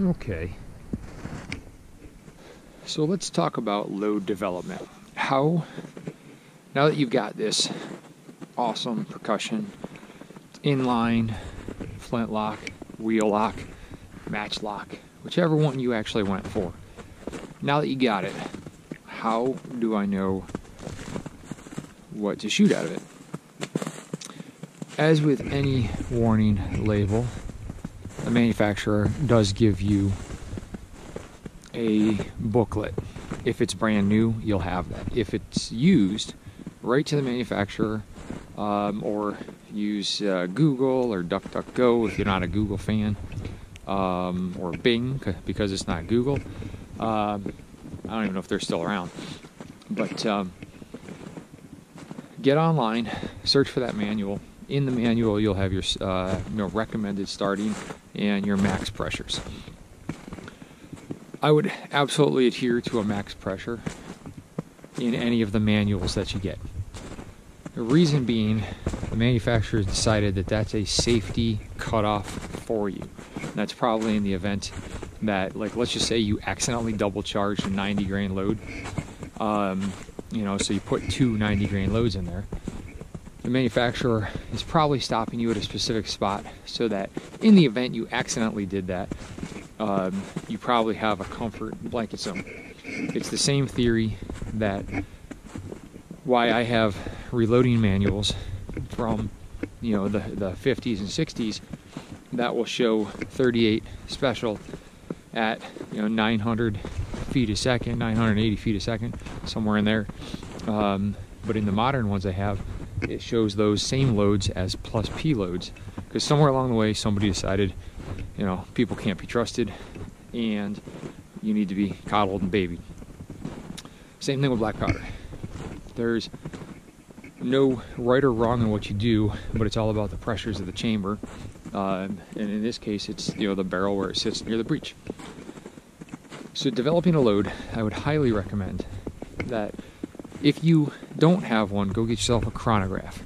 Okay. So let's talk about load development. How, now that you've got this awesome percussion, inline, flintlock, wheel lock, match lock, whichever one you actually went for. Now that you got it, how do I know what to shoot out of it? As with any warning label, the manufacturer does give you a booklet. If it's brand new, you'll have that. If it's used, write to the manufacturer um, or use uh, Google or DuckDuckGo if you're not a Google fan, um, or Bing because it's not Google. Um, I don't even know if they're still around. But um, get online, search for that manual. In the manual, you'll have your uh, you know, recommended starting and your max pressures. I would absolutely adhere to a max pressure in any of the manuals that you get. The reason being, the manufacturer decided that that's a safety cutoff for you. That's probably in the event that, like, let's just say you accidentally double charged a 90 grain load. Um, you know, so you put two 90 grain loads in there. The manufacturer is probably stopping you at a specific spot so that in the event you accidentally did that, um, you probably have a comfort blanket zone. It's the same theory that why I have reloading manuals from you know the the 50s and 60s that will show 38 special at you know 900 feet a second 980 feet a second somewhere in there um, but in the modern ones I have it shows those same loads as plus P loads because somewhere along the way somebody decided you know people can't be trusted and you need to be coddled and babied same thing with black powder there's no right or wrong in what you do, but it's all about the pressures of the chamber. Uh, and in this case, it's you know the barrel where it sits near the breech. So developing a load, I would highly recommend that if you don't have one, go get yourself a chronograph.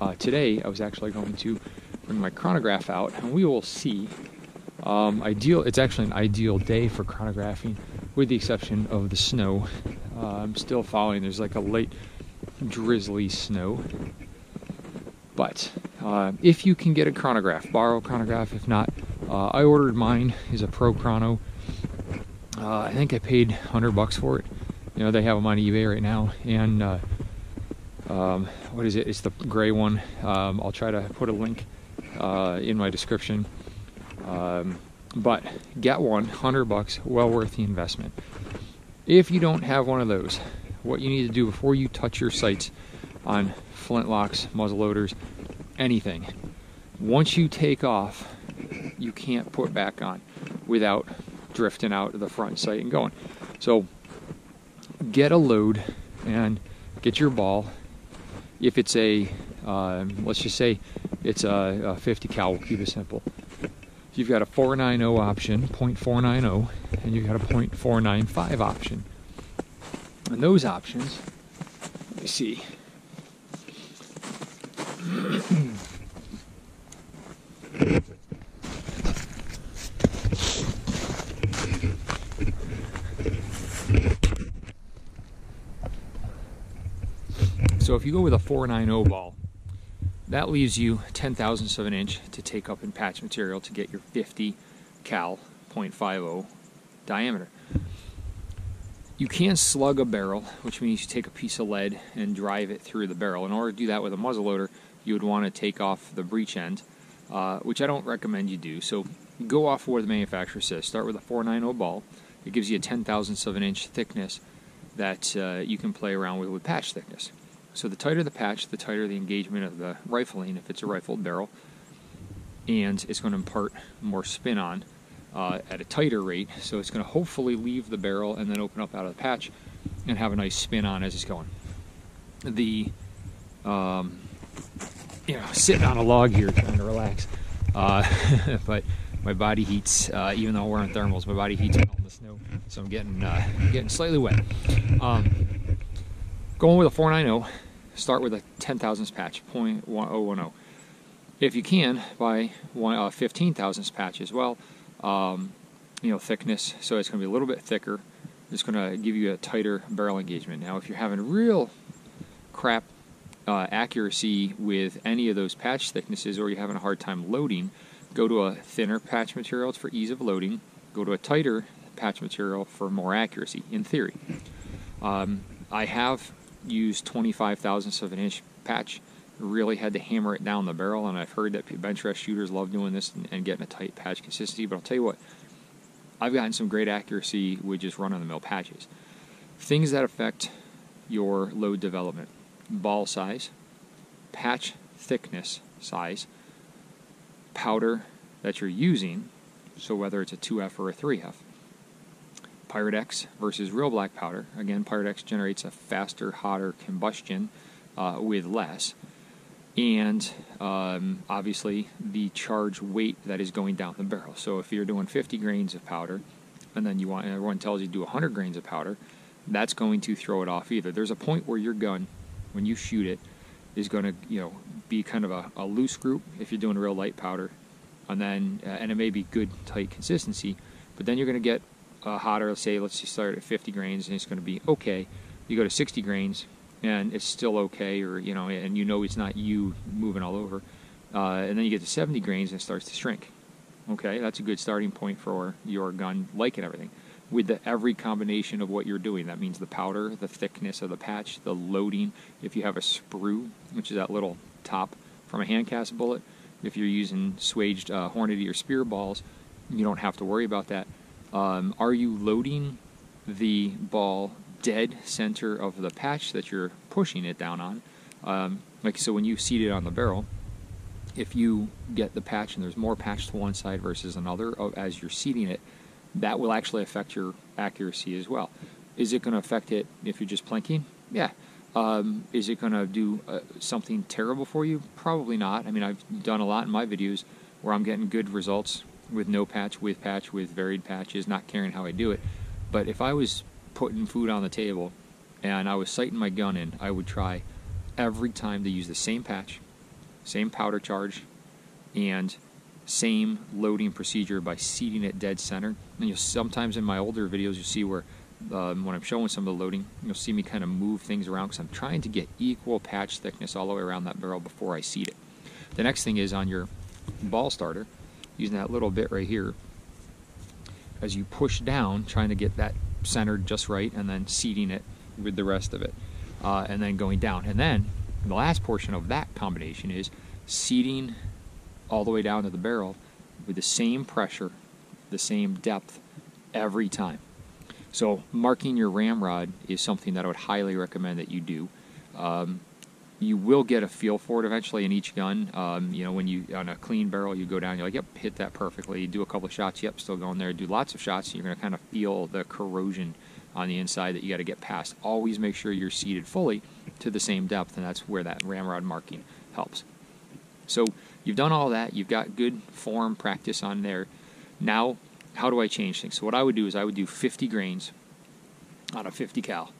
Uh, today, I was actually going to bring my chronograph out, and we will see. Um, ideal. It's actually an ideal day for chronographing, with the exception of the snow. Uh, I'm still following. There's like a late drizzly snow. But uh, if you can get a chronograph, borrow a chronograph. If not, uh, I ordered mine. is a Pro Chrono. Uh, I think I paid hundred bucks for it. You know they have them on eBay right now, and uh, um, what is it? It's the gray one. Um, I'll try to put a link uh, in my description. Um, but get one, one, hundred bucks, well worth the investment. If you don't have one of those, what you need to do before you touch your sights on flintlocks, muzzleloaders, anything. Once you take off, you can't put back on without drifting out of the front sight and going. So get a load and get your ball. If it's a, uh, let's just say it's a, a 50 cal, we'll keep it simple. You've got a 490 option, .490, and you've got a .495 option. And those options, let me see. So if you go with a 490 ball, that leaves you 10 thousandths of an inch to take up in patch material to get your 50 cal .50 diameter. You can slug a barrel, which means you take a piece of lead and drive it through the barrel. In order to do that with a muzzleloader, you would want to take off the breech end, uh, which I don't recommend you do. So go off where the manufacturer says. Start with a 490 ball. It gives you a 10 thousandths of an inch thickness that uh, you can play around with with patch thickness. So the tighter the patch, the tighter the engagement of the rifling if it's a rifled barrel, and it's going to impart more spin on uh, at a tighter rate. So it's going to hopefully leave the barrel and then open up out of the patch and have a nice spin on as it's going. The, um, you know, sitting on a log here trying to relax, uh, but my body heats, uh, even though we're in thermals, my body heats in the snow, so I'm getting uh, getting slightly wet. Um, going with a 490, start with a 10 thousandths patch, 0.1010. If you can, buy one, uh, 15 thousandths patch as well um, you know thickness, so it's going to be a little bit thicker. It's going to give you a tighter barrel engagement. Now, if you're having real crap uh, accuracy with any of those patch thicknesses, or you're having a hard time loading, go to a thinner patch material for ease of loading. Go to a tighter patch material for more accuracy. In theory, um, I have used 25 thousandths of an inch patch really had to hammer it down the barrel, and I've heard that bench rest shooters love doing this and, and getting a tight patch consistency. But I'll tell you what, I've gotten some great accuracy with just run of the mill patches. Things that affect your load development ball size, patch thickness size, powder that you're using, so whether it's a 2F or a 3F. Pyrodex versus real black powder. Again, Pyrodex generates a faster, hotter combustion uh, with less and um, obviously the charge weight that is going down the barrel. So if you're doing 50 grains of powder, and then you want everyone tells you to do 100 grains of powder, that's going to throw it off either. There's a point where your gun, when you shoot it, is going to you know be kind of a, a loose group if you're doing real light powder, and then uh, and it may be good tight consistency, but then you're going to get uh, hotter. Let's say let's start at 50 grains, and it's going to be okay. You go to 60 grains, and it's still okay, or you know, and you know it's not you moving all over. Uh, and then you get to 70 grains and it starts to shrink. Okay, that's a good starting point for your gun, like and everything. With the, every combination of what you're doing, that means the powder, the thickness of the patch, the loading. If you have a sprue, which is that little top from a hand cast bullet, if you're using swaged uh, Hornady or Speer balls, you don't have to worry about that. Um, are you loading the ball dead center of the patch that you're pushing it down on. Um, like so, when you seat it on the barrel, if you get the patch and there's more patch to one side versus another as you're seating it, that will actually affect your accuracy as well. Is it going to affect it if you're just plinking? Yeah. Um, is it going to do uh, something terrible for you? Probably not. I mean, I've done a lot in my videos where I'm getting good results with no patch, with patch, with varied patches, not caring how I do it. But if I was putting food on the table and I was sighting my gun in, I would try every time to use the same patch, same powder charge, and same loading procedure by seating it dead center. And you'll sometimes in my older videos you'll see where um, when I'm showing some of the loading, you'll see me kind of move things around because I'm trying to get equal patch thickness all the way around that barrel before I seat it. The next thing is on your ball starter, using that little bit right here, as you push down, trying to get that centered just right, and then seating it with the rest of it, uh, and then going down. And then the last portion of that combination is seating all the way down to the barrel with the same pressure, the same depth every time. So marking your ramrod is something that I would highly recommend that you do. Um, you will get a feel for it eventually in each gun. Um, you know, when you on a clean barrel, you go down, you're like, yep, hit that perfectly. Do a couple of shots, yep, still going there. Do lots of shots, you're going to kind of feel the corrosion on the inside that you got to get past. Always make sure you're seated fully to the same depth, and that's where that ramrod marking helps. So you've done all that. You've got good form practice on there. Now, how do I change things? So what I would do is I would do 50 grains on a 50 cal.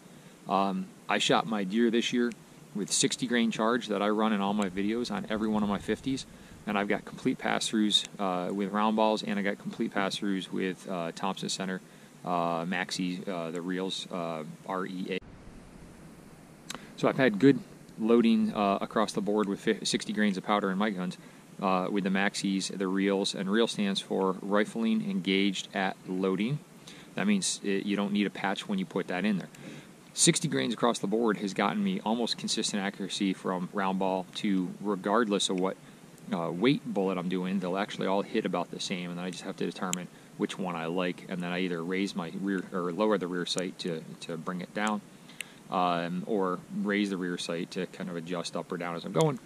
Um, I shot my deer this year with 60 grain charge that I run in all my videos on every one of my 50s. And I've got complete pass-throughs uh, with round balls, and I got complete pass-throughs with uh, Thompson Center, uh, Maxi, uh, the REALs, uh, REA. So I've had good loading uh, across the board with 60 grains of powder in my guns with the Maxis, the REALs, and REAL stands for rifling engaged at loading. That means it, you don't need a patch when you put that in there. 60 grains across the board has gotten me almost consistent accuracy from round ball to regardless of what uh, weight bullet I'm doing, they'll actually all hit about the same, and then I just have to determine which one I like, and then I either raise my rear or lower the rear sight to, to bring it down, um, or raise the rear sight to kind of adjust up or down as I'm going,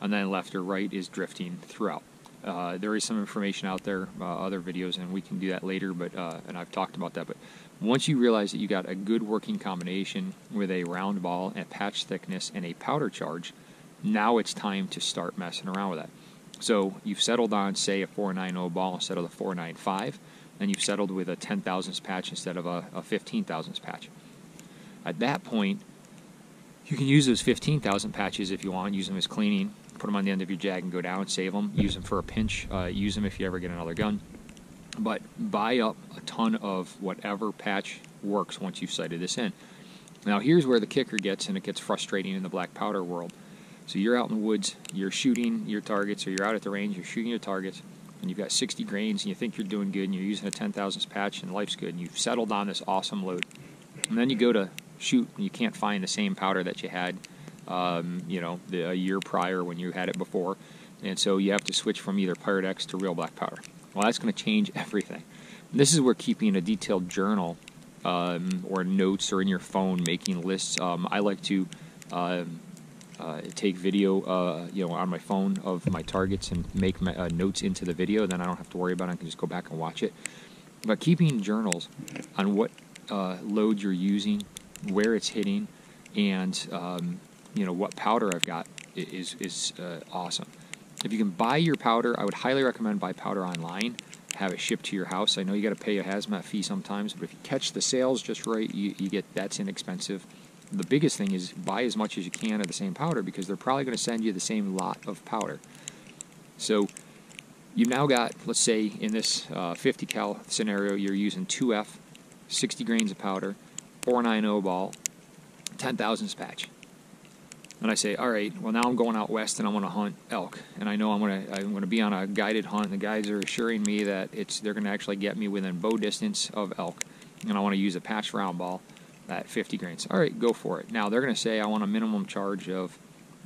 and then left or right is drifting throughout. Uh, there is some information out there, uh, other videos, and we can do that later. But uh, and I've talked about that. But once you realize that you got a good working combination with a round ball and patch thickness and a powder charge, now it's time to start messing around with that. So you've settled on, say, a 490 ball instead of the 495, and you've settled with a 10 thousandths patch instead of a, a 15 thousandths patch. At that point, you can use those 15,000 patches if you want, use them as cleaning, put them on the end of your jag and go down, and save them, use them for a pinch, uh, use them if you ever get another gun. But buy up a ton of whatever patch works once you've sighted this in. Now, here's where the kicker gets, and it gets frustrating in the black powder world. So, you're out in the woods, you're shooting your targets, or you're out at the range, you're shooting your targets, and you've got 60 grains, and you think you're doing good, and you're using a 10 thousandths patch, and life's good, and you've settled on this awesome load. And then you go to shoot, and you can't find the same powder that you had, um, you know, the, a year prior when you had it before. And so you have to switch from either Pyrodex to real black powder. Well, that's going to change everything. This is where keeping a detailed journal um, or notes or in your phone making lists. Um, I like to uh, uh, take video, uh, you know, on my phone of my targets and make my, uh, notes into the video. Then I don't have to worry about it. I can just go back and watch it. But keeping journals on what uh, load you're using, where it's hitting, and um, you know what powder I've got is is uh, awesome. If you can buy your powder, I would highly recommend buy powder online. Have it shipped to your house. I know you got to pay a hazmat fee sometimes, but if you catch the sales just right, you, you get that's inexpensive. The biggest thing is buy as much as you can of the same powder because they're probably going to send you the same lot of powder. So you've now got, let's say, in this uh, 50 cal scenario, you're using 2F, 60 grains of powder, 490 ball, 10 thousandths patch and I say, all right, well now I'm going out west and I want to hunt elk, and I know I'm gonna I'm gonna be on a guided hunt. And the guys are assuring me that it's they're gonna actually get me within bow distance of elk, and I want to use a patch round ball at 50 grains. All right, go for it. Now they're gonna say I want a minimum charge of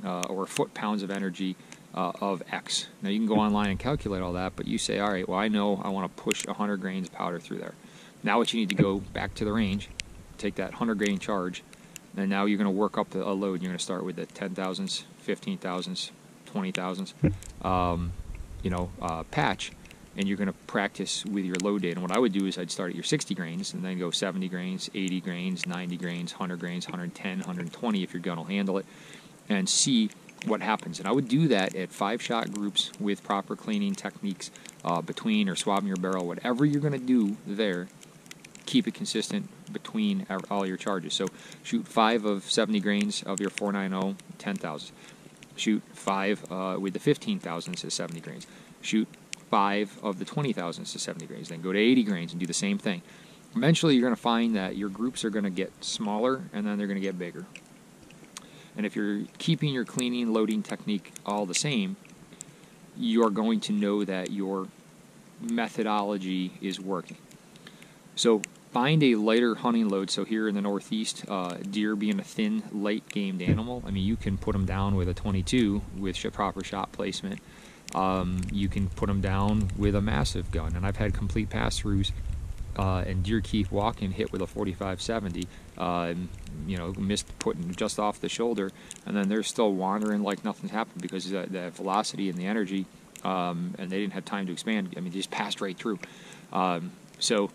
uh, or foot pounds of energy uh, of X. Now you can go online and calculate all that, but you say, all right, well I know I want to push 100 grains of powder through there. Now what you need to go back to the range, take that 100 grain charge and now you're going to work up a load. You're going to start with the 10 thousandths, 15 thousandths, 20 thousandths, um, you know, uh, patch, and you're going to practice with your load data. And what I would do is I'd start at your 60 grains and then go 70 grains, 80 grains, 90 grains, 100 grains, 110, 120 if your gun will handle it, and see what happens. And I would do that at five shot groups with proper cleaning techniques uh, between or swabbing your barrel, whatever you're going to do there keep it consistent between all your charges. So shoot five of 70 grains of your 490 10,000. Shoot five uh, with the 15,000s to 70 grains. Shoot five of the 20,000s to 70 grains. Then go to 80 grains and do the same thing. Eventually, you're going to find that your groups are going to get smaller and then they're going to get bigger. And if you're keeping your cleaning, loading technique all the same, you're going to know that your methodology is working. So find a lighter hunting load. So here in the Northeast, uh, deer being a thin, late-gamed animal, I mean, you can put them down with a 22 with proper shot placement. Um, you can put them down with a massive gun, and I've had complete pass-throughs. Uh, and deer keep walking hit with a 45-70 uh, you know missed putting just off the shoulder and then they're still wandering like nothing's happened because the, the velocity and the energy um, and they didn't have time to expand i mean they just passed right through um, so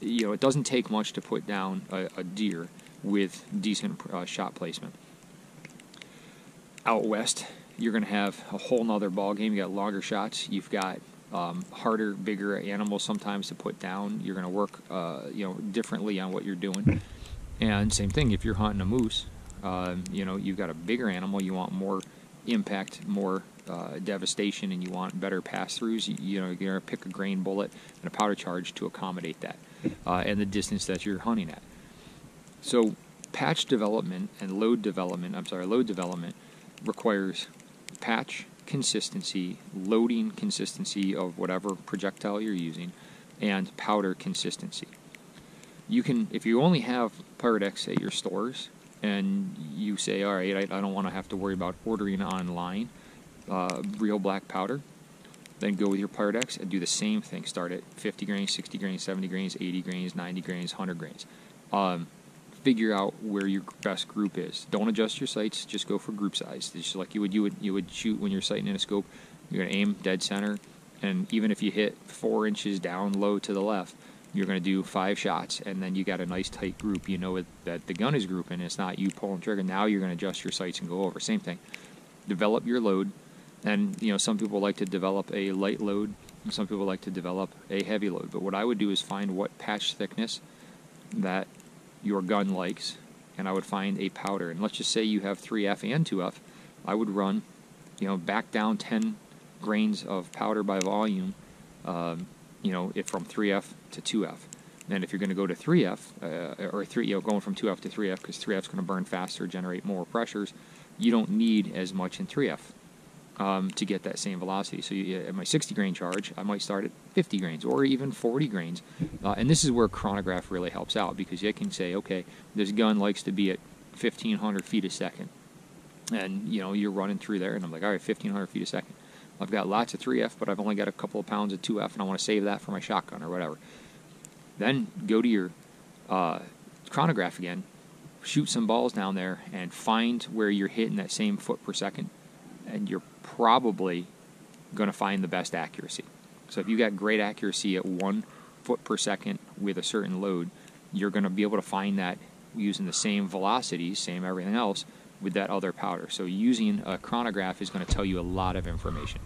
you know, it doesn't take much to put down a, a deer with decent uh, shot placement. Out west, you're going to have a whole nother ball game. You got longer shots. You've got um, harder, bigger animals sometimes to put down. You're going to work, uh, you know, differently on what you're doing. And same thing if you're hunting a moose. Uh, you know, you've got a bigger animal. You want more impact, more uh, devastation, and you want better pass throughs. You, you know, you're going to pick a grain bullet and a powder charge to accommodate that uh, and the distance that you're hunting at. So patch development and load development, I'm sorry, load development requires patch consistency, loading consistency of whatever projectile you're using, and powder consistency. You can, if you only have Pyrodex at your stores, and you say, all right, I, I don't want to have to worry about ordering online uh, real black powder, then go with your Pyrodex and do the same thing. Start at 50 grains, 60 grains, 70 grains, 80 grains, 90 grains, 100 grains. Um, figure out where your best group is. Don't adjust your sights. Just go for group size. Just like you would you would you would shoot when you're sighting in a scope. You're gonna aim dead center, and even if you hit four inches down low to the left, you're gonna do five shots, and then you got a nice tight group. You know that the gun is grouping. It's not you pulling trigger. Now you're gonna adjust your sights and go over. Same thing. Develop your load and you know, some people like to develop a light load, and some people like to develop a heavy load. But what I would do is find what patch thickness that your gun likes, and I would find a powder. And let's just say you have 3F and 2F, I would run, you know, back down 10 grains of powder by volume um, you know, it from 3F to 2F. And if you're going to go to 3F, uh, or 3, you know, going from 2F to 3F, because 3F is going to burn faster, generate more pressures, you don't need as much in 3F um, to get that same velocity. So you, at my 60 grain charge, I might start at 50 grains or even 40 grains. Uh, and this is where chronograph really helps out because you can say, okay, this gun likes to be at 1500 feet a second. And, you know, you're running through there, and I'm like, all right, 1500 feet a second. I've got lots of 3F, but I've only got a couple of pounds of 2F, and I want to save that for my shotgun or whatever. Then go to your uh, chronograph again, shoot some balls down there, and find where you're hitting that same foot per second, and you're probably going to find the best accuracy. So if you got great accuracy at one foot per second with a certain load, you're going to be able to find that using the same velocities, same everything else, with that other powder. So using a chronograph is going to tell you a lot of information.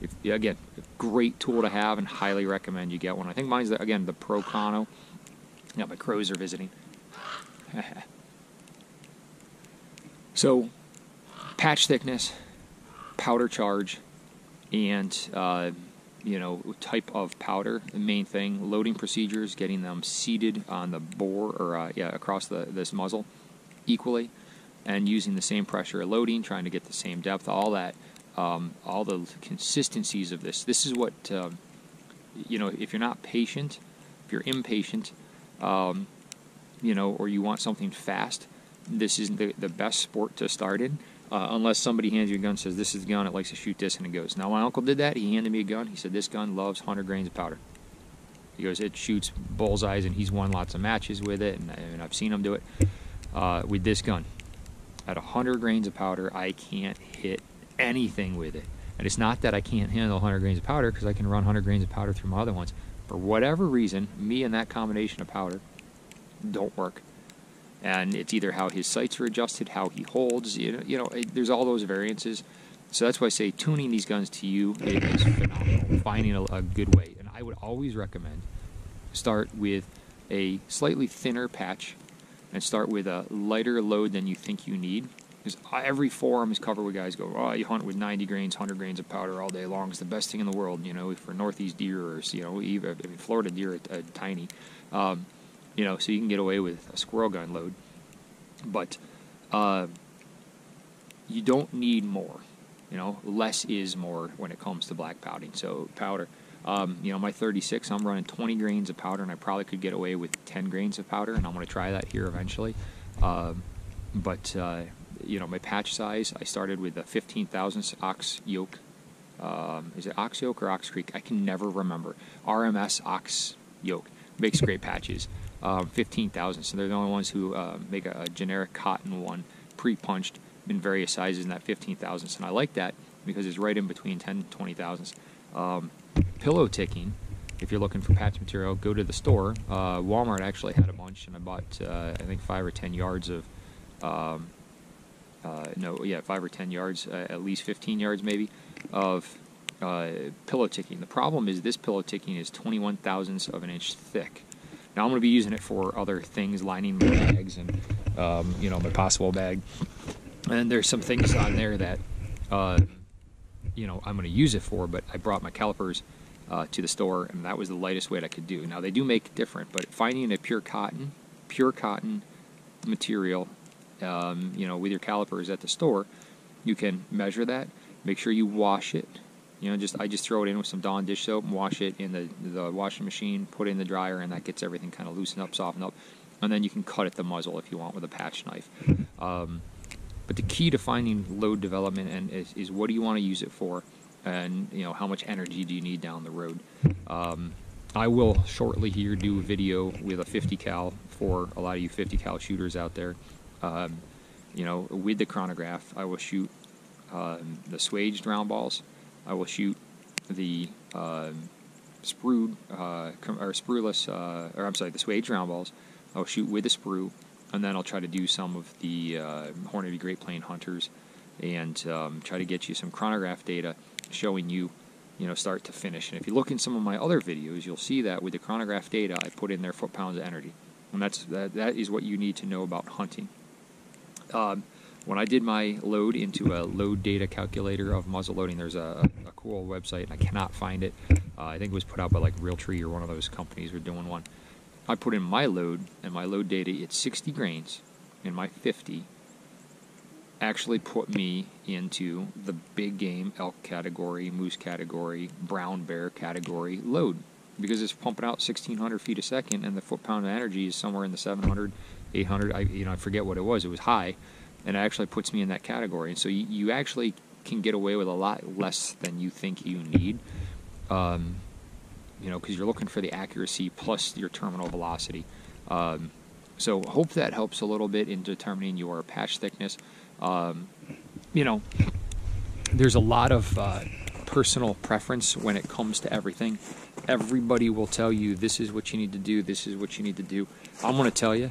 If, again, great tool to have and highly recommend you get one. I think mine's, the, again, the Pro Chrono. Yeah, my crows are visiting. so, patch thickness, powder charge, and uh, you know type of powder. The main thing, loading procedures, getting them seated on the bore or uh, yeah across the this muzzle equally, and using the same pressure loading, trying to get the same depth. All that, um, all the consistencies of this. This is what um, you know. If you're not patient, if you're impatient, um, you know, or you want something fast, this is the the best sport to start in uh, unless somebody hands you a gun and says, This is the gun, it likes to shoot this, and it goes. Now, my uncle did that. He handed me a gun. He said, This gun loves 100 grains of powder. He goes, It shoots bullseyes, and he's won lots of matches with it, and, and I've seen him do it uh, with this gun. At 100 grains of powder, I can't hit anything with it. And it's not that I can't handle 100 grains of powder because I can run 100 grains of powder through my other ones. For whatever reason, me and that combination of powder don't work and it's either how his sights are adjusted, how he holds. You know, you know, there's all those variances. So that's why I say tuning these guns to you is phenomenal. Finding a, a good way, and I would always recommend start with a slightly thinner patch and start with a lighter load than you think you need. Because every forum is covered with guys go, oh, you hunt with 90 grains, 100 grains of powder all day long. It's the best thing in the world, you know, for northeast deer or, you know, even I mean, Florida deer are, are tiny. Um, you know, so you can get away with a squirrel gun load. But uh, you don't need more. You know, less is more when it comes to black powdering. So powder. Um, you know, my 36, I'm running 20 grains of powder, and I probably could get away with 10 grains of powder, and I'm going to try that here eventually. Um, but uh, you know, my patch size, I started with a 15 thousandths ox yoke. Um, is it ox yoke or ox creek? I can never remember. RMS ox yoke makes great patches um, 15,000. So they're the only ones who uh, make a, a, generic cotton one pre-punched in various sizes in that 15 thousandths. And I like that because it's right in between 10 and 20 thousandths. Um, pillow ticking, if you're looking for patch material, go to the store. Uh, Walmart actually had a bunch, and I bought uh, I think five or 10 yards of. Um, uh, no, yeah, five or 10 yards, uh, at least 15 yards maybe, of uh, pillow ticking. The problem is this pillow ticking is 21 thousandths of an inch thick. Now I'm going to be using it for other things, lining my bags and um, you know my possible bag. And there's some things on there that uh, you know I'm going to use it for. But I brought my calipers uh, to the store, and that was the lightest weight I could do. Now they do make different, but finding a pure cotton, pure cotton material, um, you know, with your calipers at the store, you can measure that. Make sure you wash it you know, just I just throw it in with some Dawn dish soap and wash it in the the washing machine, put it in the dryer, and that gets everything kind of loosened up, softened up, and then you can cut at the muzzle if you want with a patch knife. Um, but the key to finding load development and is, is, what do you want to use it for, and you know how much energy do you need down the road. Um, I will shortly here do a video with a 50 cal for a lot of you 50 cal shooters out there. Um, you know, with the chronograph, I will shoot um, the swaged round balls I will shoot the uh, sprue uh, or sprueless, uh, or I'm sorry, the swage round balls. I'll shoot with a sprue, and then I'll try to do some of the uh, Hornady Great Plain Hunters, and um, try to get you some chronograph data showing you, you know, start to finish. And if you look in some of my other videos, you'll see that with the chronograph data, I put in there foot pounds of energy, and that's that, that is what you need to know about hunting. Um, when I did my load into a load data calculator of muzzle loading, there's a, a cool website, and I cannot find it. Uh, I think it was put out by like Realtree or one of those companies were doing one. I put in my load, and my load data, it's 60 grains, and my 50 actually put me into the big game elk category, moose category, brown bear category load because it's pumping out 1600 feet a second and the foot pound of energy is somewhere in the 700 800 I you know I forget what it was it was high and it actually puts me in that category. And so you, you actually can get away with a lot less than you think you need um, you know because you're looking for the accuracy plus your terminal velocity. Um, so hope that helps a little bit in determining your patch thickness. Um, you know there's a lot of uh, personal preference when it comes to everything. Everybody will tell you this is what you need to do, this is what you need to do. I'm going to tell you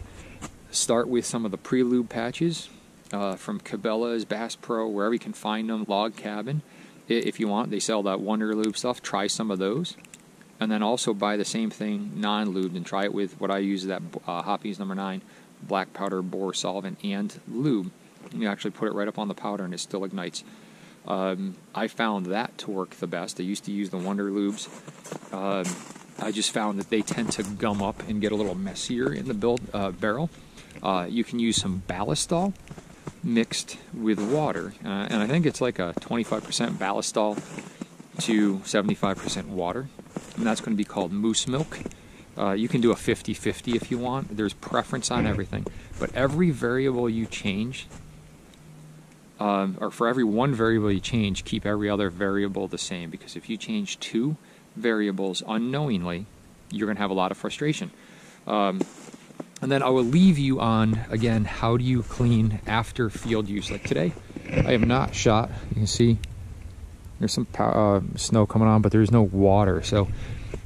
start with some of the pre-lube patches uh, from Cabela's, Bass Pro, wherever you can find them, Log Cabin. If you want, they sell that Wonder Lube stuff. Try some of those. And then also buy the same thing non-lubed and try it with what I use that uh, Hoppe's number 9 black powder bore solvent and lube. You actually put it right up on the powder and it still ignites. Um, I found that to work the best. I used to use the Wonder Lubes. Um, I just found that they tend to gum up and get a little messier in the build uh, barrel. Uh, you can use some Ballistol mixed with water, uh, and I think it's like a 25% Ballistol to 75% water, and that's going to be called Moose Milk. Uh, you can do a 50 50 if you want. There's preference on everything, but every variable you change um, or for every one variable you change, keep every other variable the same. Because if you change two variables unknowingly, you're going to have a lot of frustration. Um, and then I will leave you on again how do you clean after field use. Like today, I have not shot. You can see there's some uh, snow coming on, but there's no water. So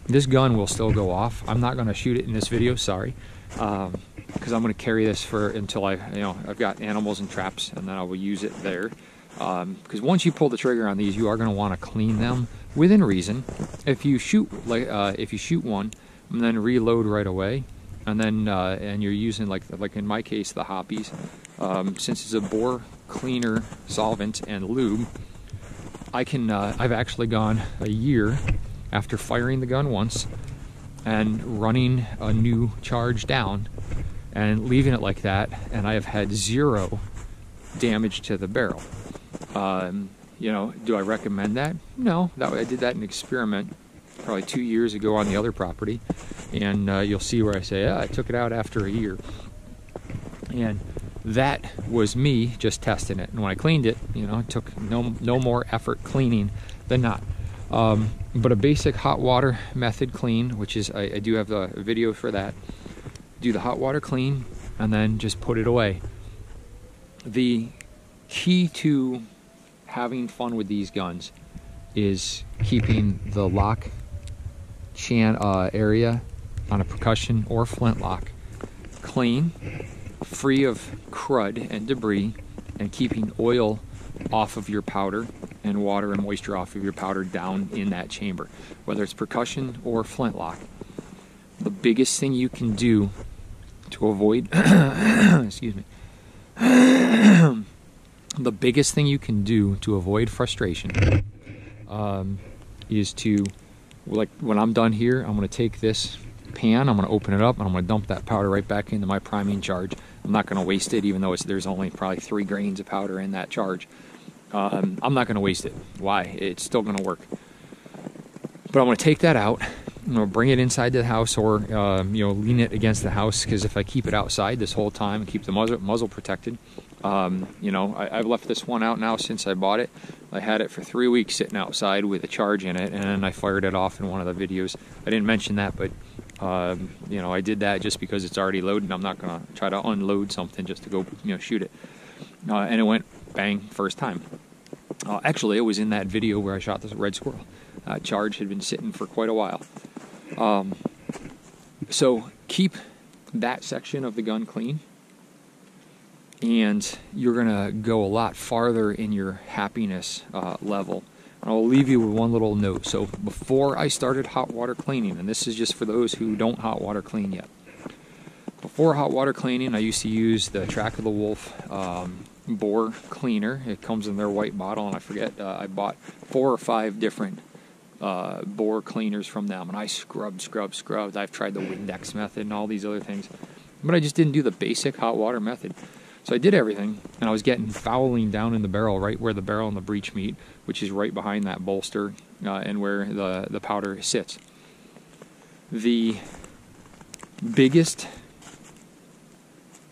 this gun will still go off. I'm not going to shoot it in this video. Sorry. Um, because I'm going to carry this for until I, you know, I've got animals and traps, and then I will use it there. Because um, once you pull the trigger on these, you are going to want to clean them within reason. If you shoot like uh, if you shoot one and then reload right away, and then uh, and you're using like like in my case the Hoppe's, um, since it's a bore cleaner solvent and lube, I can uh, I've actually gone a year after firing the gun once and running a new charge down and leaving it like that, and I have had zero damage to the barrel. Um, you know, do I recommend that? No, that I did that in experiment probably two years ago on the other property, and uh, you'll see where I say I took it out after a year, and that was me just testing it. And when I cleaned it, you know, it took no no more effort cleaning than not. Um, but a basic hot water method clean, which is I, I do have a video for that do the hot water clean, and then just put it away. The key to having fun with these guns is keeping the lock chan uh, area on a percussion or flintlock clean, free of crud and debris, and keeping oil off of your powder and water and moisture off of your powder down in that chamber, whether it's percussion or flintlock. The biggest thing you can do to avoid, excuse me, the biggest thing you can do to avoid frustration um, is to, like, when I'm done here, I'm going to take this pan, I'm going to open it up, and I'm going to dump that powder right back into my priming charge. I'm not going to waste it, even though there's only probably three grains of powder in that charge. Um, I'm not going to waste it. Why? It's still going to work. But I'm going to take that out you know, bring it inside the house or uh, you know lean it against the house because if I keep it outside this whole time and keep the muzzle, muzzle protected, um, you know I, have left this one out now since I bought it. I had it for three weeks sitting outside with a charge in it, and I fired it off in one of the videos. I didn't mention that, but um, you know I did that just because it's already loaded. I'm not gonna try to unload something just to go you know shoot it, uh, and it went bang first time. Uh, actually, it was in that video where I shot this red squirrel. Uh, charge had been sitting for quite a while. Um, so keep that section of the gun clean, and you're going to go a lot farther in your happiness uh, level. I'll leave you with one little note. So before I started hot water cleaning, and this is just for those who don't hot water clean yet, before hot water cleaning, I used to use the Track of the Wolf um, bore cleaner. It comes in their white bottle, and I forget, uh, I bought four or five different uh, bore cleaners from them, and I scrubbed, scrubbed, scrubbed. I've tried the Windex method and all these other things, but I just didn't do the basic hot water method. So I did everything, and I was getting fouling down in the barrel, right where the barrel and the breech meet, which is right behind that bolster uh, and where the, the powder sits. The biggest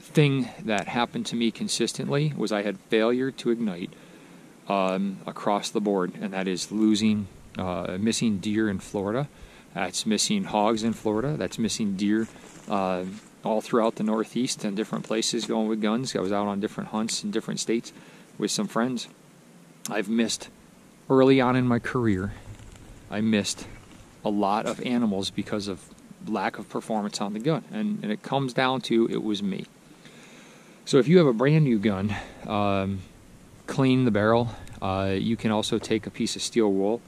thing that happened to me consistently was I had failure to ignite um, across the board, and that is losing, uh, missing deer in Florida. That's missing hogs in Florida. That's missing deer uh, all throughout the Northeast and different places going with guns. I was out on different hunts in different states with some friends. I've missed early on in my career, I missed a lot of animals because of lack of performance on the gun. And, and it comes down to it was me. So if you have a brand new gun, um, clean the barrel. Uh, you can also take a piece of steel wool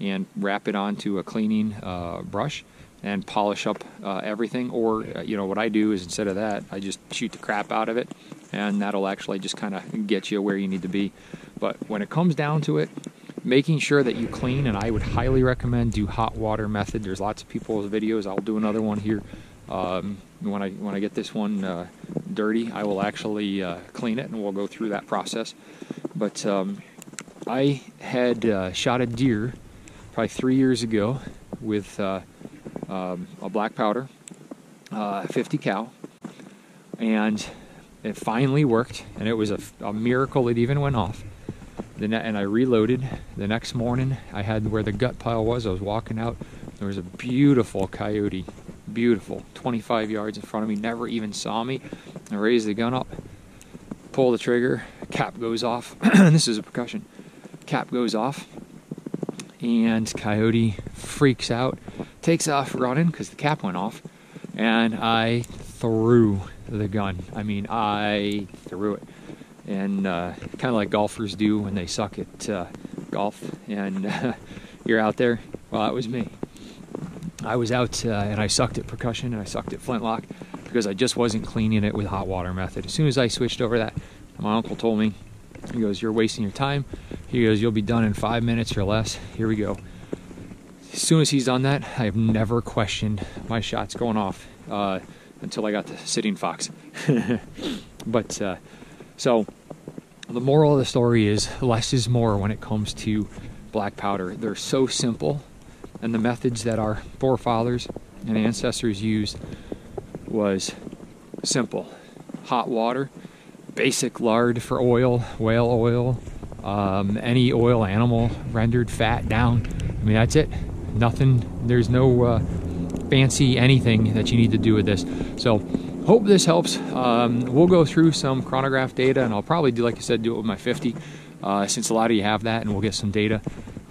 and wrap it onto a cleaning uh, brush and polish up uh, everything. Or, uh, you know, what I do is instead of that, I just shoot the crap out of it, and that'll actually just kind of get you where you need to be. But when it comes down to it, making sure that you clean, and I would highly recommend do hot water method. There's lots of people's videos. I'll do another one here. Um, when I when I get this one uh, dirty, I will actually uh, clean it, and we'll go through that process. But um, I had uh, shot a deer probably three years ago with uh, um, a black powder, uh, 50 cal, and it finally worked, and it was a, a miracle it even went off. Ne- and I reloaded. The next morning, I had where the gut pile was. I was walking out. There was a beautiful coyote beautiful. 25 yards in front of me, never even saw me. I raise the gun up, pull the trigger, cap goes off. this is a percussion. Cap goes off, and Coyote freaks out, takes off running because the cap went off, and I threw the gun. I mean, I threw it. And uh, kind of like golfers do when they suck at uh, golf, and uh, you're out there. Well, that was me. I was out uh, and I sucked at percussion and I sucked at flintlock because I just wasn't cleaning it with hot water method. As soon as I switched over that, my uncle told me, he goes, "You're wasting your time." He goes, "You'll be done in five minutes or less." Here we go. As soon as he's done that, I have never questioned my shots going off uh, until I got the sitting fox. but uh, so the moral of the story is less is more when it comes to black powder. They're so simple and the methods that our forefathers and ancestors used was simple hot water, basic lard for oil, whale oil, um, any oil animal rendered fat down. I mean, that's it. Nothing, there's no uh, fancy anything that you need to do with this. So, hope this helps. Um, we'll go through some chronograph data, and I'll probably do, like I said, do it with my 50, uh, since a lot of you have that, and we'll get some data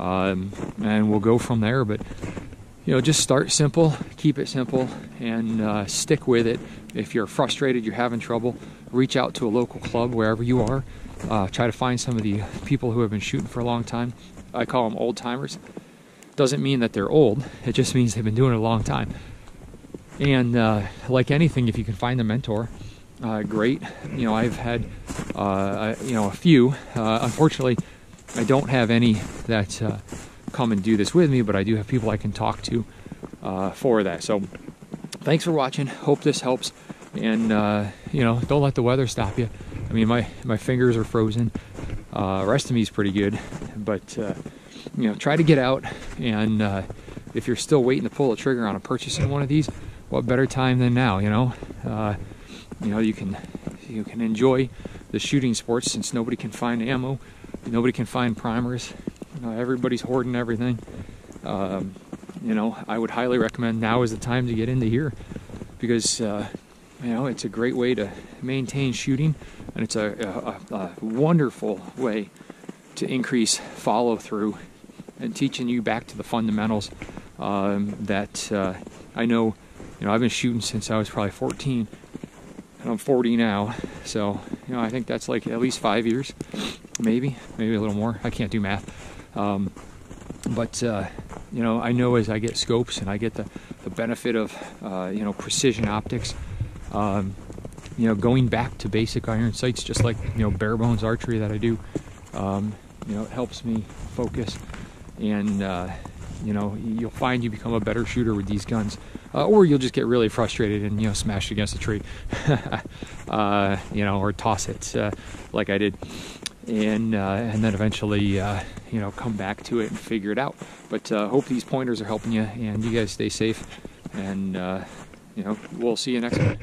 um, and we'll go from there. But you know, just start simple, keep it simple, and uh, stick with it. If you're frustrated, you're having trouble, reach out to a local club wherever you are. Uh, try to find some of the people who have been shooting for a long time. I call them old timers. Doesn't mean that they're old. It just means they've been doing it a long time. And uh, like anything, if you can find a mentor, uh, great. You know, I've had uh, you know a few. Uh, unfortunately, I don't have any that uh, come and do this with me, but I do have people I can talk to uh, for that. So thanks for watching. Hope this helps. And you know, don't let the weather stop you. I mean, my my fingers are frozen. Uh, rest of me is pretty good, but uh, you know, try to get out. And uh, if you're still waiting to pull the trigger on a purchasing one of these, what better time than now? You know, uh, you know, you can you can enjoy the shooting sports since nobody can find ammo nobody can find primers. Uh, everybody's hoarding everything. Um, you know, I would highly recommend now is the time to get into here because uh, you know it's a great way to maintain shooting, and it's a, a, a wonderful way to increase follow through and teaching you back to the fundamentals um, that uh, I know. You know, I've been shooting since I was probably 14, and I'm 40 now. So, you know, I think that's like at least five years maybe, maybe a little more. I can't do math. Um, but, uh, you know, I know as I get scopes and I get the, the benefit of, uh, you know, precision optics, Um, you know, going back to basic iron sights, just like you know bare bones archery that I do. Um, you know, it helps me focus, and uh, you know, you'll find you become a better shooter with these guns, uh, or you'll just get really frustrated and you know smash it against a tree, uh, you know, or toss it uh, like I did, and uh, and then eventually uh, you know come back to it and figure it out. But hope these pointers are helping you, and you guys stay safe, and you know we'll see you next time.